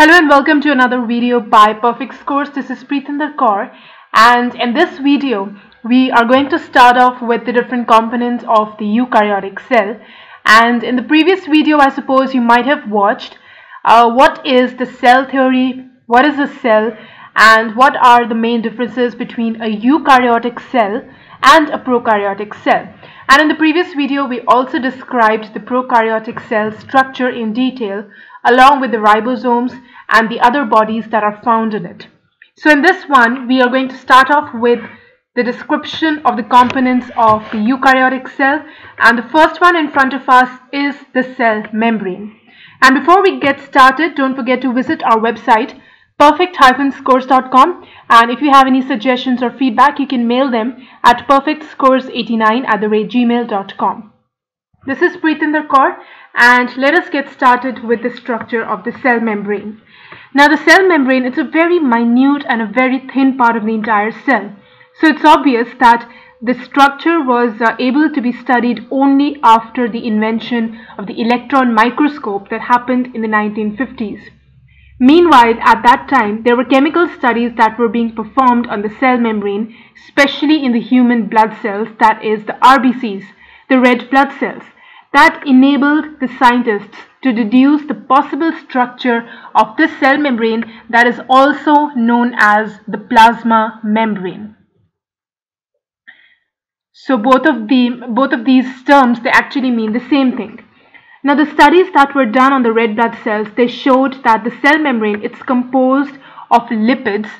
Hello and welcome to another video by Perfect Scores. This is Preetinder Kaur and in this video we are going to start off with the different components of the eukaryotic cell and in the previous video I suppose you might have watched uh, what is the cell theory, what is a cell and what are the main differences between a eukaryotic cell and a prokaryotic cell. And in the previous video we also described the prokaryotic cell structure in detail along with the ribosomes and the other bodies that are found in it. So in this one, we are going to start off with the description of the components of the eukaryotic cell and the first one in front of us is the cell membrane. And before we get started, don't forget to visit our website perfect-scores.com and if you have any suggestions or feedback, you can mail them at perfectscores89 at the rate gmail.com. This is Preetinder Kaur and let us get started with the structure of the cell membrane. Now the cell membrane is a very minute and a very thin part of the entire cell. So it's obvious that the structure was uh, able to be studied only after the invention of the electron microscope that happened in the 1950s. Meanwhile, at that time, there were chemical studies that were being performed on the cell membrane, especially in the human blood cells, that is the RBCs, the red blood cells that enabled the scientists to deduce the possible structure of this cell membrane that is also known as the plasma membrane. So both of the both of these terms they actually mean the same thing. Now the studies that were done on the red blood cells they showed that the cell membrane it's composed of lipids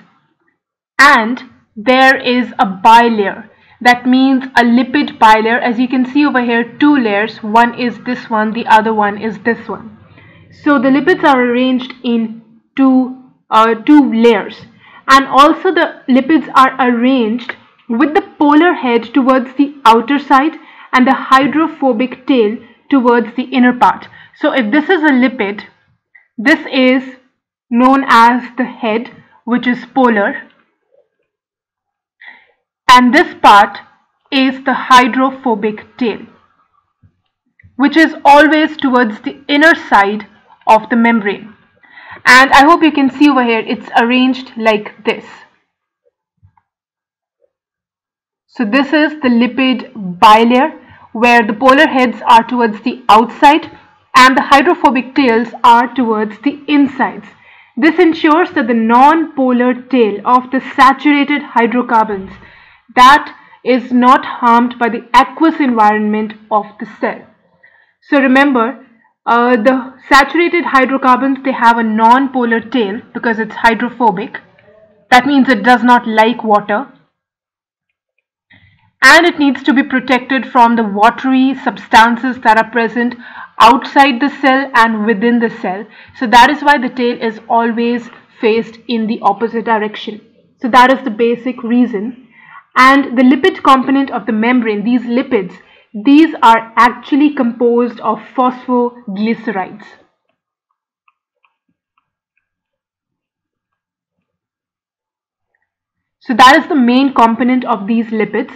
and there is a bilayer that means a lipid bilayer as you can see over here two layers. One is this one the other one is this one. So the lipids are arranged in two uh, two layers. And also the lipids are arranged with the polar head towards the outer side and the hydrophobic tail towards the inner part. So if this is a lipid this is known as the head which is polar and this part is the hydrophobic tail which is always towards the inner side of the membrane. And I hope you can see over here it's arranged like this. So this is the lipid bilayer where the polar heads are towards the outside and the hydrophobic tails are towards the insides. This ensures that the non-polar tail of the saturated hydrocarbons that is not harmed by the aqueous environment of the cell. So remember, uh, the saturated hydrocarbons, they have a non-polar tail because it's hydrophobic. That means it does not like water. And it needs to be protected from the watery substances that are present outside the cell and within the cell. So that is why the tail is always faced in the opposite direction. So that is the basic reason and the lipid component of the membrane, these lipids, these are actually composed of phosphoglycerides. So that is the main component of these lipids.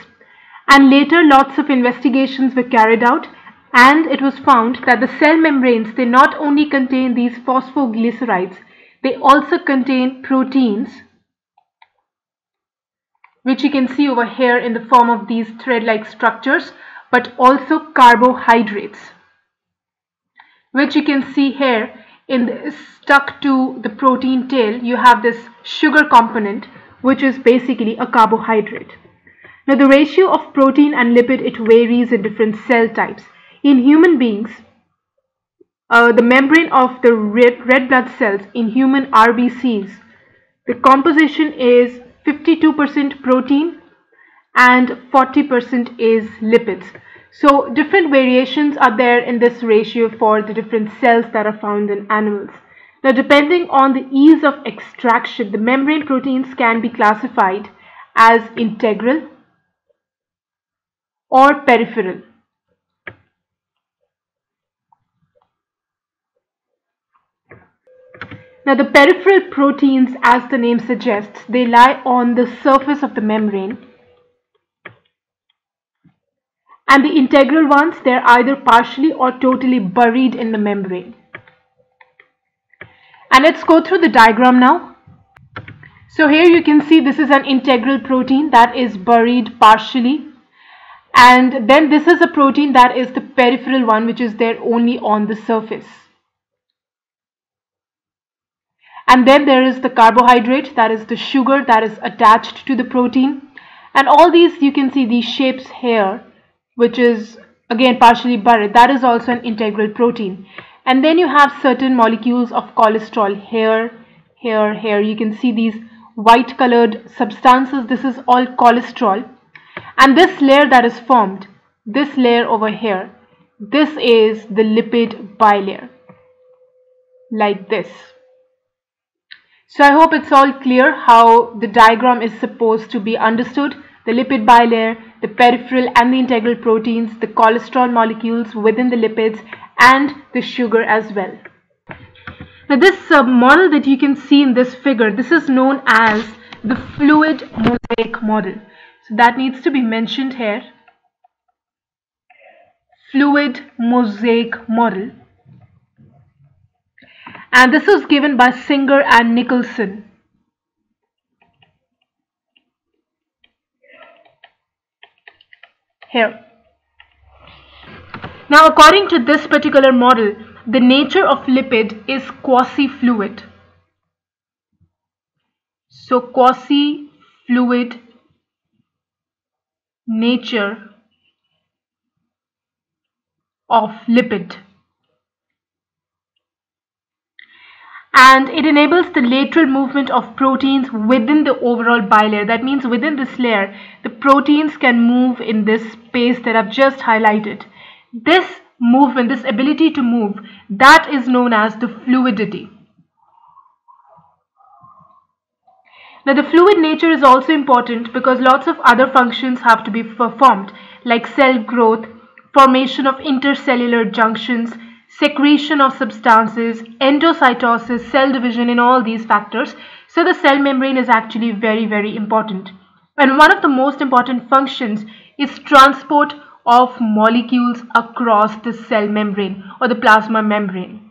And later lots of investigations were carried out and it was found that the cell membranes, they not only contain these phosphoglycerides, they also contain proteins which you can see over here in the form of these thread-like structures, but also carbohydrates, which you can see here in stuck to the protein tail, you have this sugar component, which is basically a carbohydrate. Now the ratio of protein and lipid, it varies in different cell types. In human beings, uh, the membrane of the red, red blood cells in human RBCs, the composition is 52% protein and 40% is lipids. So different variations are there in this ratio for the different cells that are found in animals. Now depending on the ease of extraction, the membrane proteins can be classified as integral or peripheral. Now the peripheral proteins, as the name suggests, they lie on the surface of the membrane. And the integral ones, they're either partially or totally buried in the membrane. And let's go through the diagram now. So here you can see this is an integral protein that is buried partially. And then this is a protein that is the peripheral one which is there only on the surface. And then there is the carbohydrate that is the sugar that is attached to the protein. And all these you can see these shapes here which is again partially buried. That is also an integral protein. And then you have certain molecules of cholesterol here here here. You can see these white colored substances. This is all cholesterol. And this layer that is formed this layer over here this is the lipid bilayer like this so I hope it's all clear how the diagram is supposed to be understood the lipid bilayer the peripheral and the integral proteins, the cholesterol molecules within the lipids and the sugar as well. Now this uh, model that you can see in this figure, this is known as the fluid mosaic model. So that needs to be mentioned here. Fluid mosaic model. And this was given by Singer and Nicolson. here. Now according to this particular model, the nature of lipid is quasi-fluid. So quasi-fluid nature of lipid. And it enables the lateral movement of proteins within the overall bilayer. That means within this layer, the proteins can move in this space that I've just highlighted. This movement, this ability to move, that is known as the fluidity. Now the fluid nature is also important because lots of other functions have to be performed like cell growth, formation of intercellular junctions, secretion of substances, endocytosis, cell division in all these factors. So the cell membrane is actually very, very important. And one of the most important functions is transport of molecules across the cell membrane or the plasma membrane.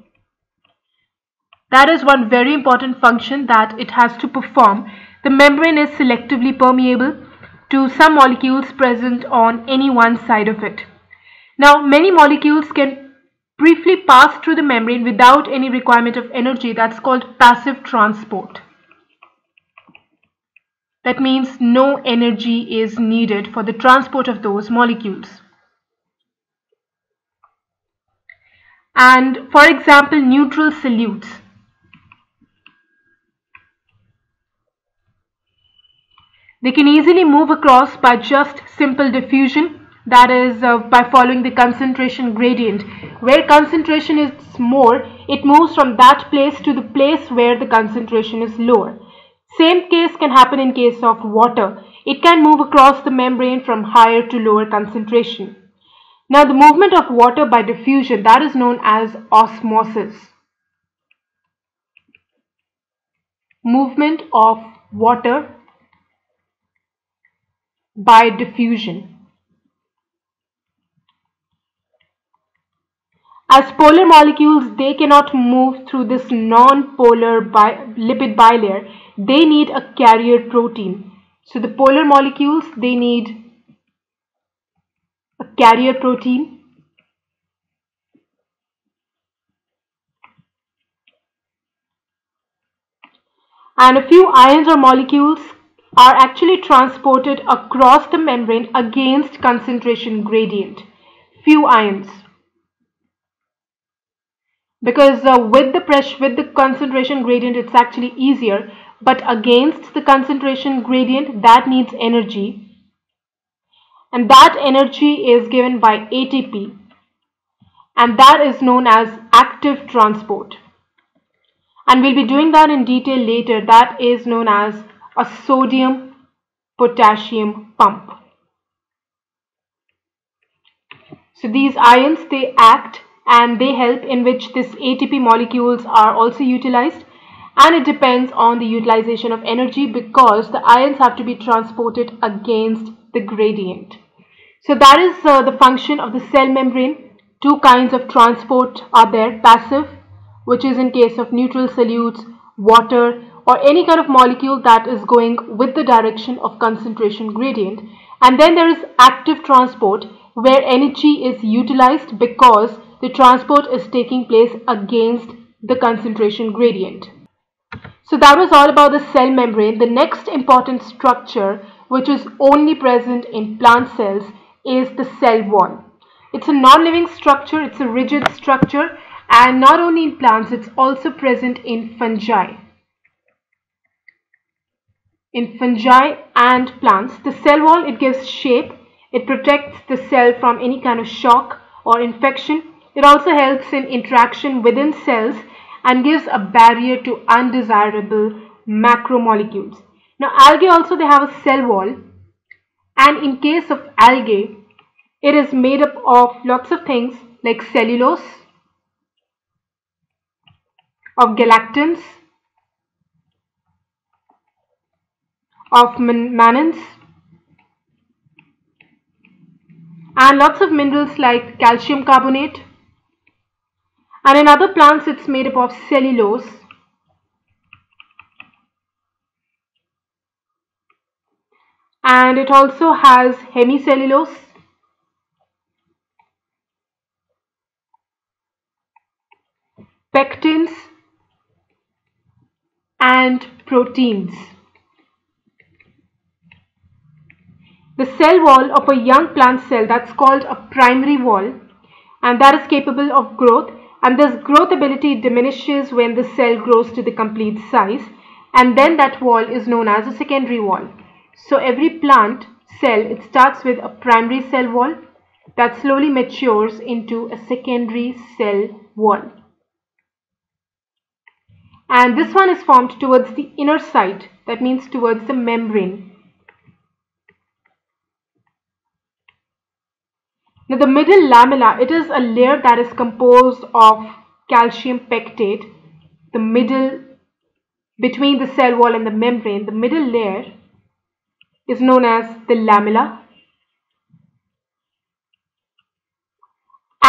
That is one very important function that it has to perform. The membrane is selectively permeable to some molecules present on any one side of it. Now, many molecules can briefly pass through the membrane without any requirement of energy. That's called passive transport. That means no energy is needed for the transport of those molecules. And for example, neutral solutes. They can easily move across by just simple diffusion that is uh, by following the concentration gradient. Where concentration is more it moves from that place to the place where the concentration is lower. Same case can happen in case of water. It can move across the membrane from higher to lower concentration. Now the movement of water by diffusion that is known as osmosis. Movement of water by diffusion As polar molecules, they cannot move through this non-polar bi lipid bilayer. They need a carrier protein. So the polar molecules, they need a carrier protein. And a few ions or molecules are actually transported across the membrane against concentration gradient. Few ions because uh, with the pressure with the concentration gradient it's actually easier. But against the concentration gradient that needs energy. And that energy is given by ATP and that is known as active transport. And we'll be doing that in detail later. That is known as a sodium potassium pump. So these ions they act and they help in which this ATP molecules are also utilized and it depends on the utilization of energy because the ions have to be transported against the gradient. So that is uh, the function of the cell membrane. Two kinds of transport are there, passive which is in case of neutral solutes, water, or any kind of molecule that is going with the direction of concentration gradient. And then there is active transport where energy is utilized because the transport is taking place against the concentration gradient. So that was all about the cell membrane. The next important structure which is only present in plant cells is the cell wall. It's a non-living structure, it's a rigid structure and not only in plants, it's also present in fungi. In fungi and plants, the cell wall, it gives shape, it protects the cell from any kind of shock or infection. It also helps in interaction within cells and gives a barrier to undesirable macromolecules. Now algae also they have a cell wall and in case of algae it is made up of lots of things like cellulose, of galactans, of mannans and lots of minerals like calcium carbonate and in other plants it's made up of cellulose. And it also has hemicellulose. Pectins. And proteins. The cell wall of a young plant cell that's called a primary wall. And that is capable of growth and this growth ability diminishes when the cell grows to the complete size and then that wall is known as a secondary wall. So every plant cell it starts with a primary cell wall that slowly matures into a secondary cell wall and this one is formed towards the inner side that means towards the membrane. Now the middle lamella it is a layer that is composed of calcium pectate the middle between the cell wall and the membrane the middle layer is known as the lamella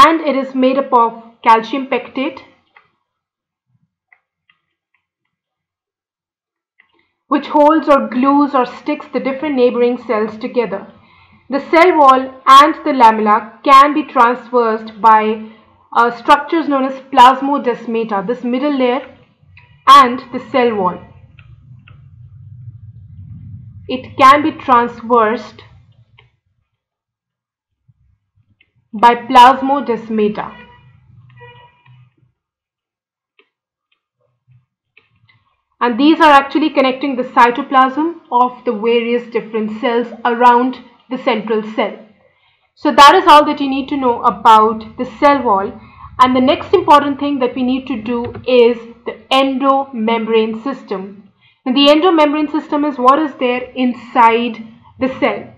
and it is made up of calcium pectate which holds or glues or sticks the different neighboring cells together. The cell wall and the lamella can be traversed by uh, structures known as plasmodesmata, this middle layer and the cell wall. It can be traversed by plasmodesmata. and these are actually connecting the cytoplasm of the various different cells around the central cell. So that is all that you need to know about the cell wall and the next important thing that we need to do is the endomembrane system. And the endomembrane system is what is there inside the cell.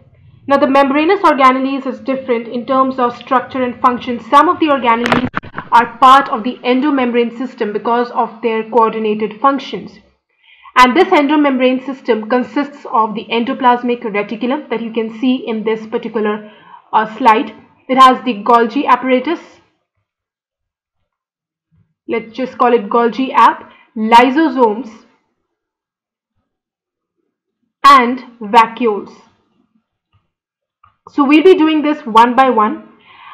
Now the membranous organelles is different in terms of structure and function. Some of the organelles are part of the endomembrane system because of their coordinated functions. And this endomembrane system consists of the endoplasmic reticulum that you can see in this particular uh, slide. It has the Golgi apparatus. Let's just call it Golgi app, lysosomes and vacuoles. So we'll be doing this one by one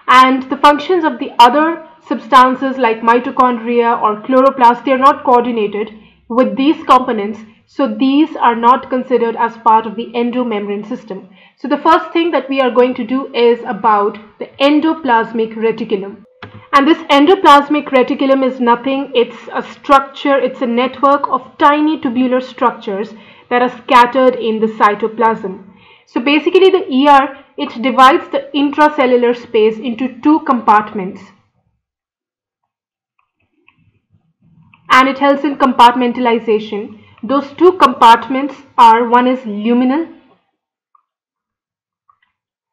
and the functions of the other substances like mitochondria or chloroplast they are not coordinated with these components so these are not considered as part of the endomembrane system. So the first thing that we are going to do is about the endoplasmic reticulum. And this endoplasmic reticulum is nothing, it's a structure, it's a network of tiny tubular structures that are scattered in the cytoplasm. So basically the ER, it divides the intracellular space into two compartments. And it helps in compartmentalization. Those two compartments are one is luminal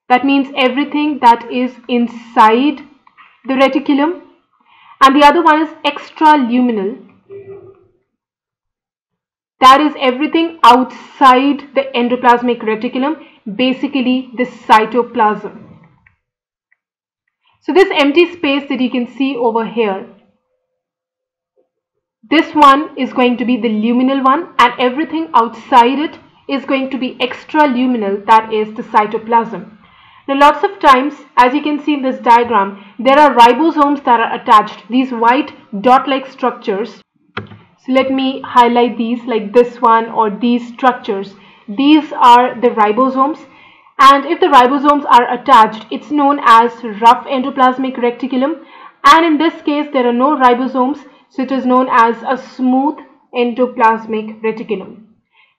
that means everything that is inside the reticulum and the other one is extraluminal that is everything outside the endoplasmic reticulum basically the cytoplasm. So this empty space that you can see over here this one is going to be the luminal one and everything outside it is going to be extraluminal that is the cytoplasm. Now lots of times as you can see in this diagram there are ribosomes that are attached these white dot like structures. So let me highlight these like this one or these structures. These are the ribosomes and if the ribosomes are attached it's known as rough endoplasmic reticulum and in this case there are no ribosomes so it is known as a smooth endoplasmic reticulum.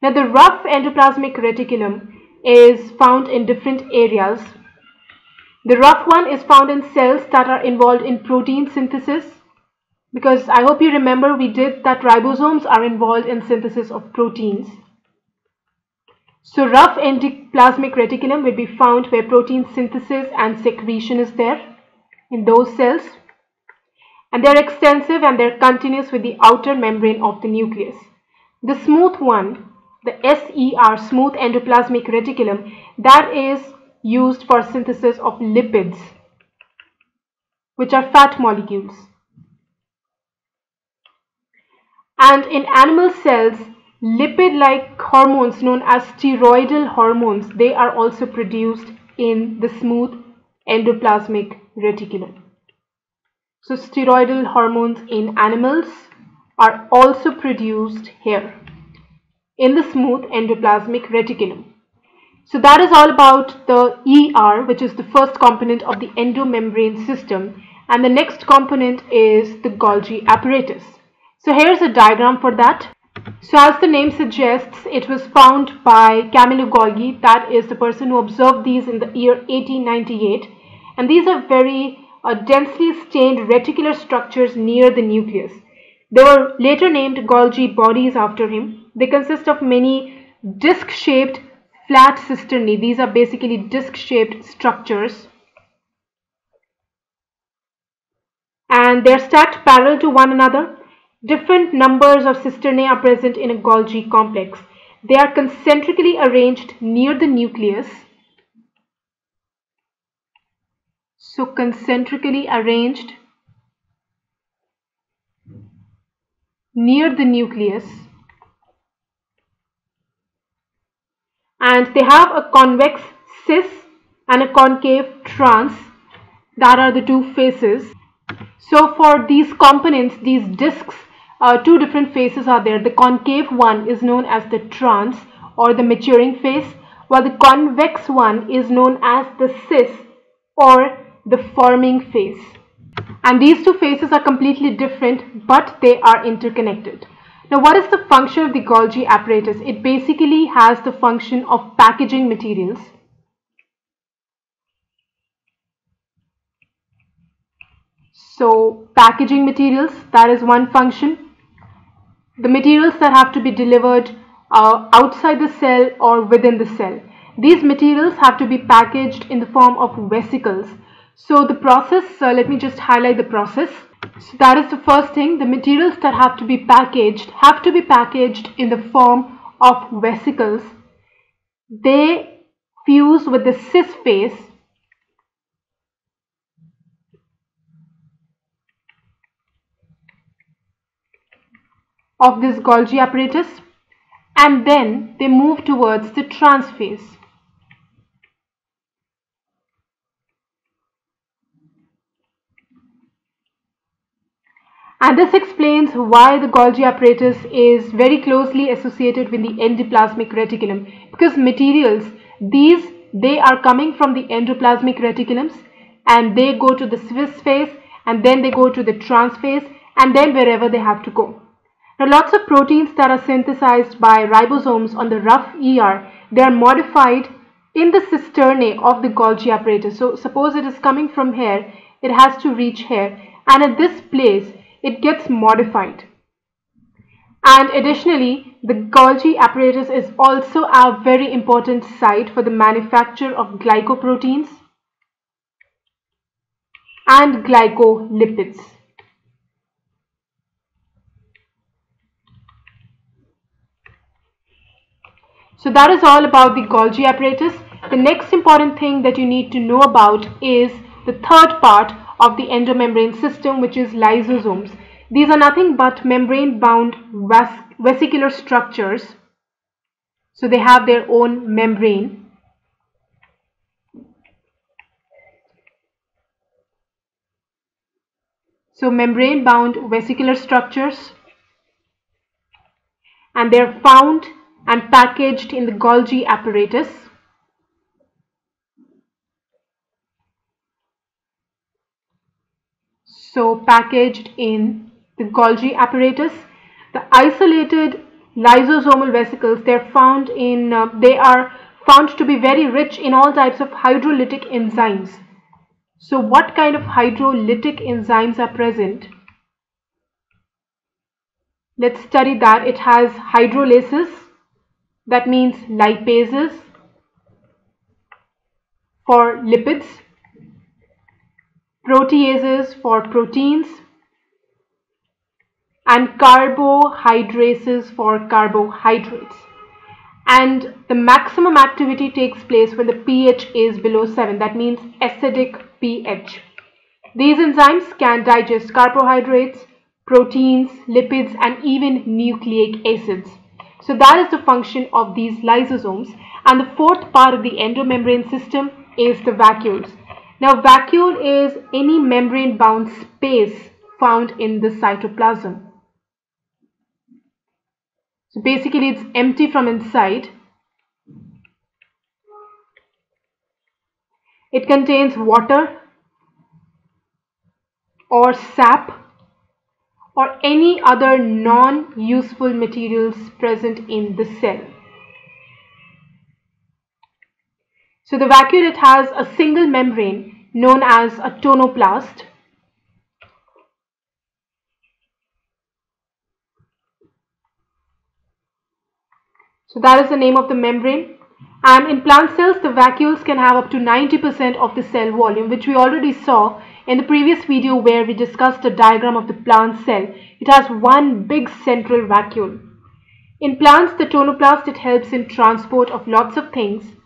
Now the rough endoplasmic reticulum is found in different areas. The rough one is found in cells that are involved in protein synthesis because I hope you remember we did that ribosomes are involved in synthesis of proteins. So rough endoplasmic reticulum will be found where protein synthesis and secretion is there in those cells and they're extensive and they're continuous with the outer membrane of the nucleus. The smooth one, the SER, smooth endoplasmic reticulum, that is used for synthesis of lipids, which are fat molecules. And in animal cells, lipid-like hormones known as steroidal hormones, they are also produced in the smooth endoplasmic reticulum. So steroidal hormones in animals are also produced here in the smooth endoplasmic reticulum. So that is all about the ER which is the first component of the endomembrane system and the next component is the Golgi apparatus. So here's a diagram for that. So as the name suggests, it was found by Camillo Golgi, that is the person who observed these in the year 1898. And these are very uh, densely stained reticular structures near the nucleus. They were later named Golgi bodies after him. They consist of many disc-shaped flat cisternae. These are basically disc-shaped structures. And they're stacked parallel to one another. Different numbers of cisternae are present in a Golgi complex. They are concentrically arranged near the nucleus so concentrically arranged near the nucleus. And they have a convex cis and a concave trans. That are the two faces. So for these components these discs uh, two different faces are there. The concave one is known as the trans or the maturing phase while the convex one is known as the cis or the forming phase. And these two phases are completely different, but they are interconnected. Now, what is the function of the Golgi apparatus? It basically has the function of packaging materials. So, packaging materials, that is one function. The materials that have to be delivered uh, outside the cell or within the cell. These materials have to be packaged in the form of vesicles so the process, uh, let me just highlight the process. So that is the first thing, the materials that have to be packaged have to be packaged in the form of vesicles. They fuse with the cis phase of this Golgi apparatus and then they move towards the trans phase. And this explains why the Golgi apparatus is very closely associated with the endoplasmic reticulum because materials, these, they are coming from the endoplasmic reticulums and they go to the cis phase and then they go to the trans phase and then wherever they have to go. Now lots of proteins that are synthesized by ribosomes on the rough ER, they are modified in the cisternae of the Golgi apparatus. So suppose it is coming from here, it has to reach here and at this place it gets modified. And additionally, the Golgi apparatus is also a very important site for the manufacture of glycoproteins and glycolipids. So that is all about the Golgi apparatus. The next important thing that you need to know about is the third part of the endomembrane system which is lysosomes. These are nothing but membrane bound vesicular structures. So they have their own membrane. So membrane bound vesicular structures and they're found and packaged in the Golgi apparatus. So packaged in the Golgi apparatus, the isolated lysosomal vesicles, they're found in, uh, they are found to be very rich in all types of hydrolytic enzymes. So what kind of hydrolytic enzymes are present? Let's study that. It has hydrolases, that means lipases for lipids, proteases for proteins, and carbohydrases for carbohydrates. And the maximum activity takes place when the pH is below 7, that means acidic pH. These enzymes can digest carbohydrates, proteins, lipids, and even nucleic acids. So that is the function of these lysosomes. And the fourth part of the endomembrane system is the vacuoles. Now vacuole is any membrane bound space found in the cytoplasm. So basically it's empty from inside. It contains water or sap or any other non-useful materials present in the cell. So the vacuole it has a single membrane known as a tonoplast. So that is the name of the membrane. And in plant cells, the vacuoles can have up to 90% of the cell volume, which we already saw in the previous video where we discussed the diagram of the plant cell, it has one big central vacuole. In plants, the tonoplast, it helps in transport of lots of things.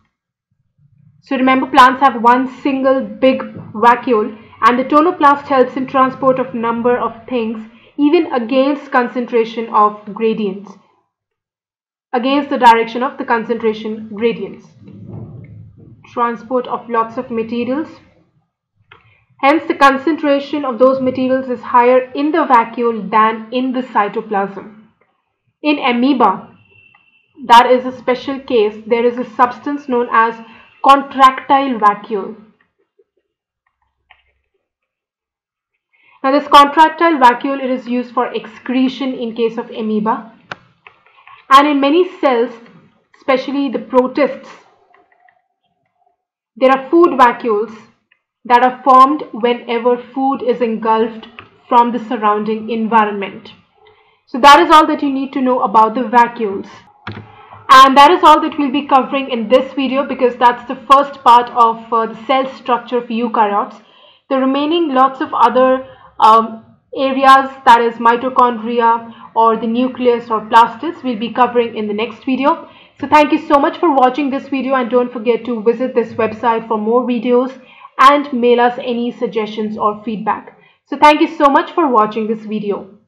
So remember plants have one single big vacuole and the tonoplast helps in transport of number of things even against concentration of gradients, against the direction of the concentration gradients. Transport of lots of materials Hence, the concentration of those materials is higher in the vacuole than in the cytoplasm. In amoeba, that is a special case, there is a substance known as contractile vacuole. Now this contractile vacuole it is used for excretion in case of amoeba and in many cells especially the protists there are food vacuoles that are formed whenever food is engulfed from the surrounding environment. So that is all that you need to know about the vacuoles. And that is all that we'll be covering in this video because that's the first part of uh, the cell structure of eukaryotes. The remaining lots of other um, areas that is mitochondria or the nucleus or plastids we'll be covering in the next video. So thank you so much for watching this video and don't forget to visit this website for more videos and mail us any suggestions or feedback. So thank you so much for watching this video.